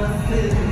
your head.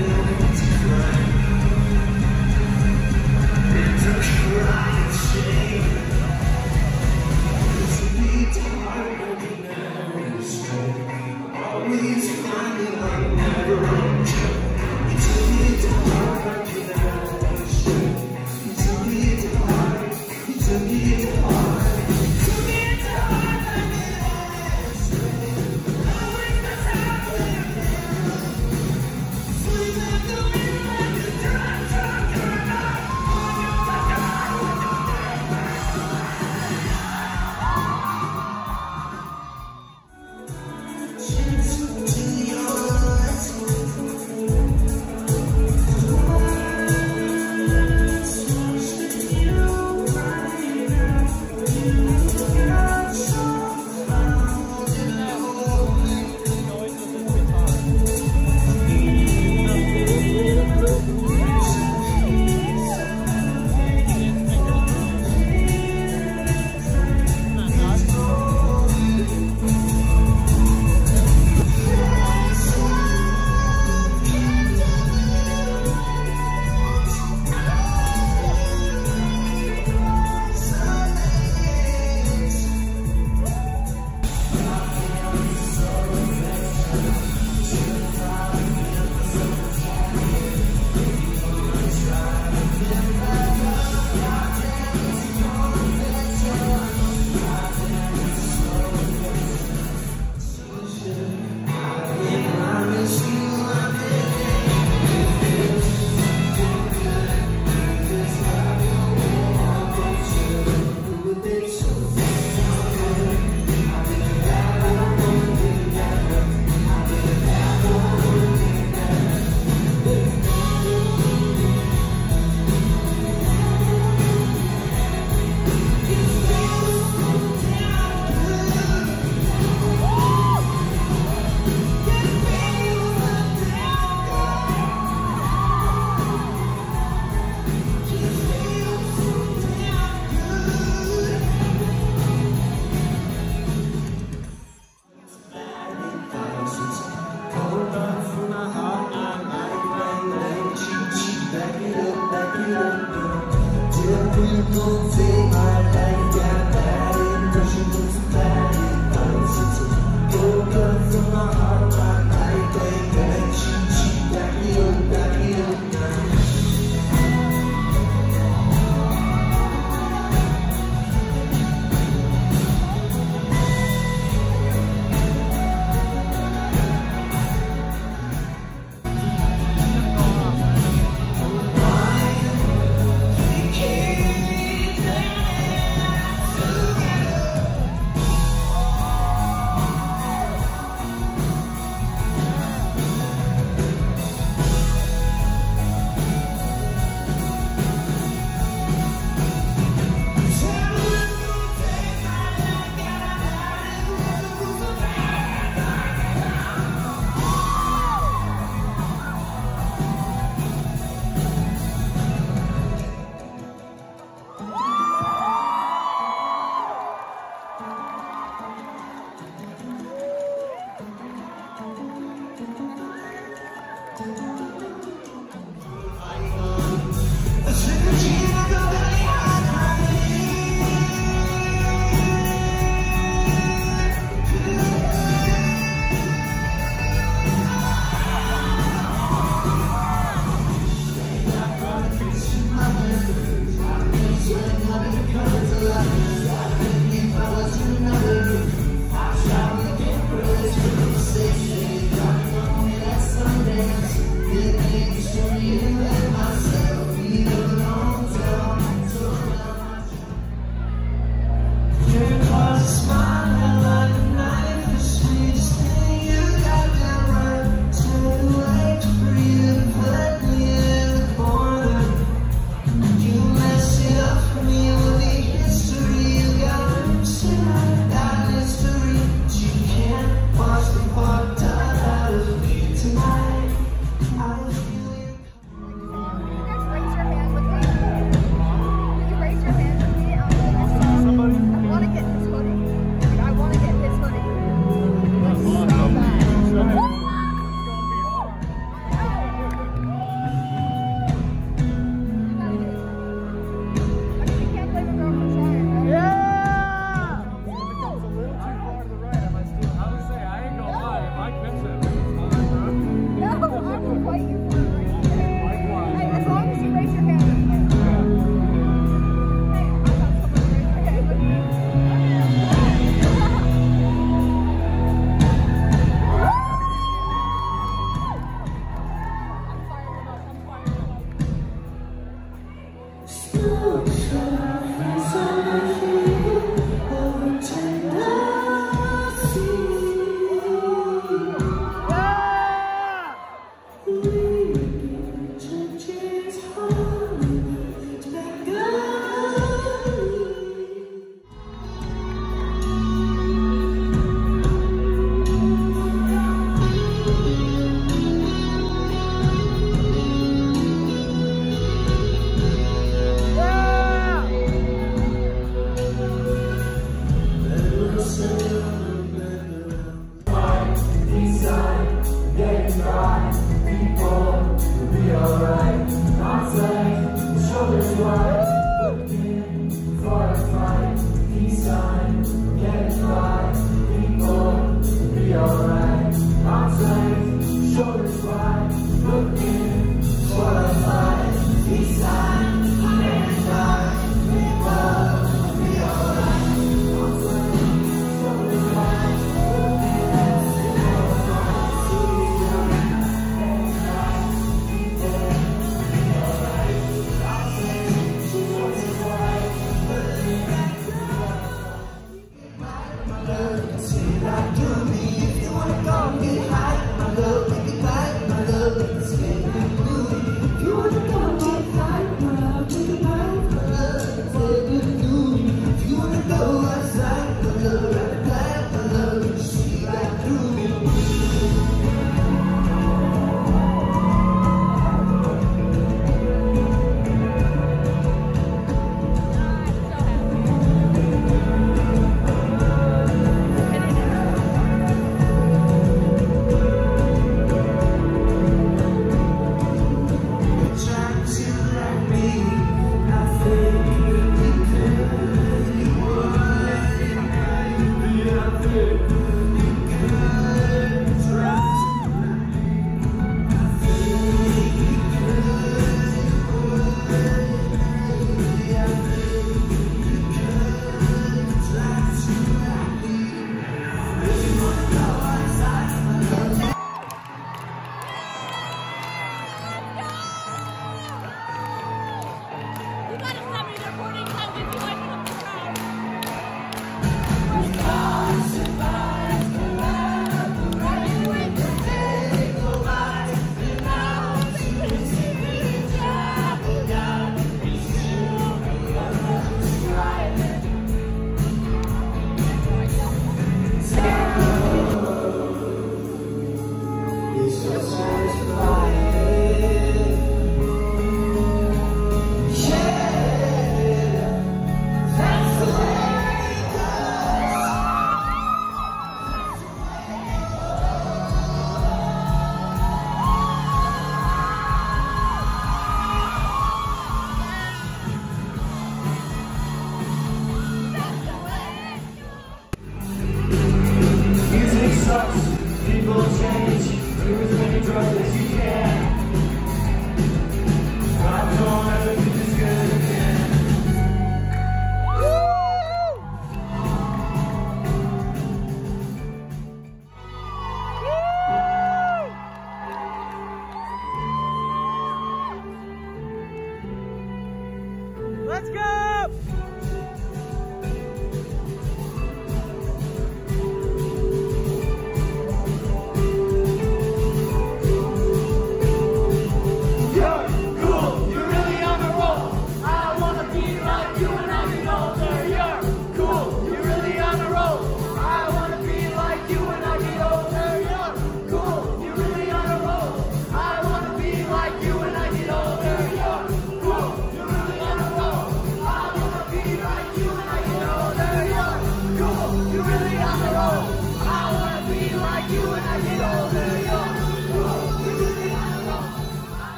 You